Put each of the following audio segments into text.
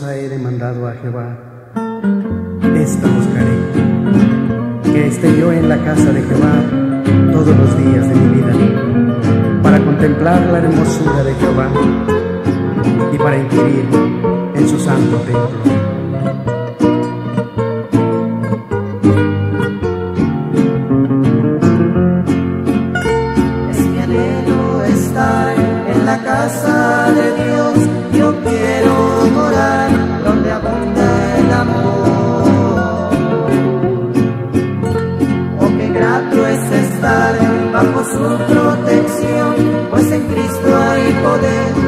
he demandado a Jehová, esta buscaré, que esté yo en la casa de Jehová todos los días de mi vida, para contemplar la hermosura de Jehová y para inquirir en su santo templo. casa de Dios, yo quiero. en Cristo hay poder.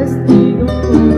Vestiduras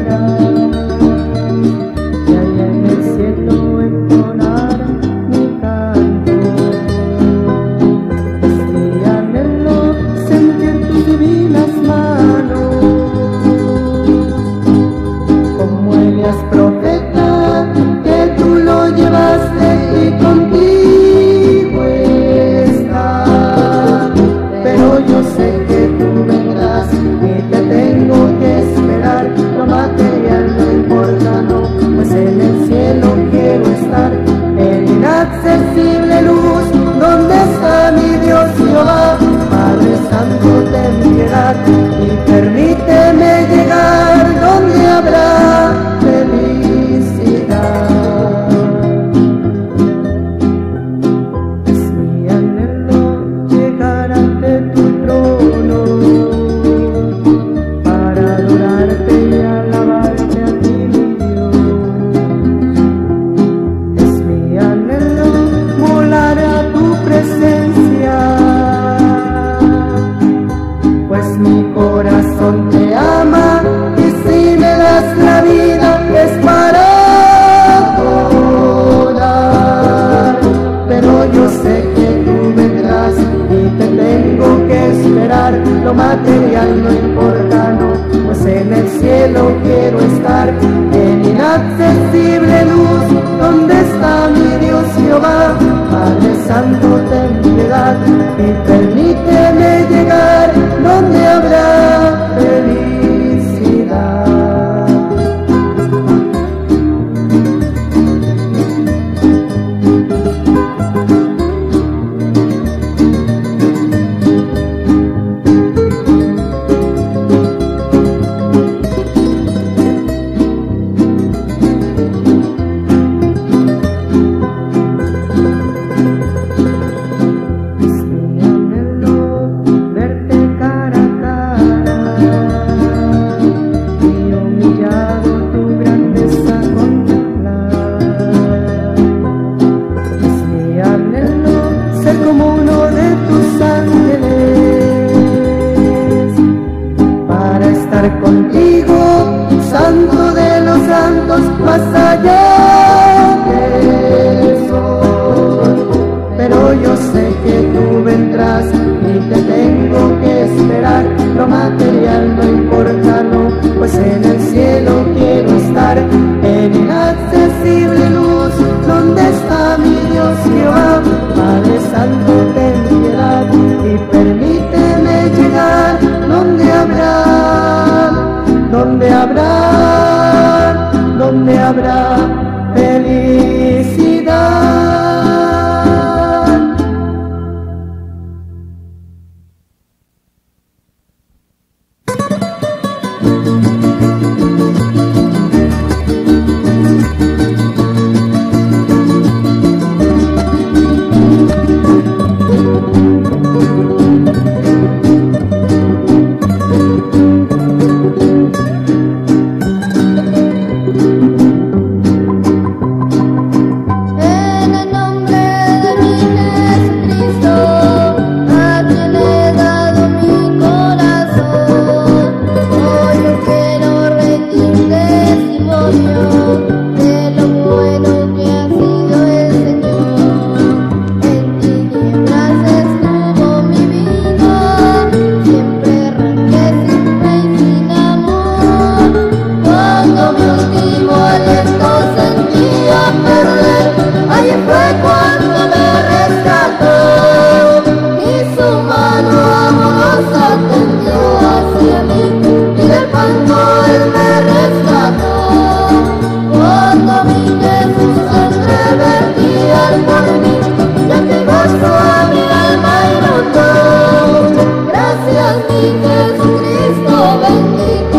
Christ Chrysto, będę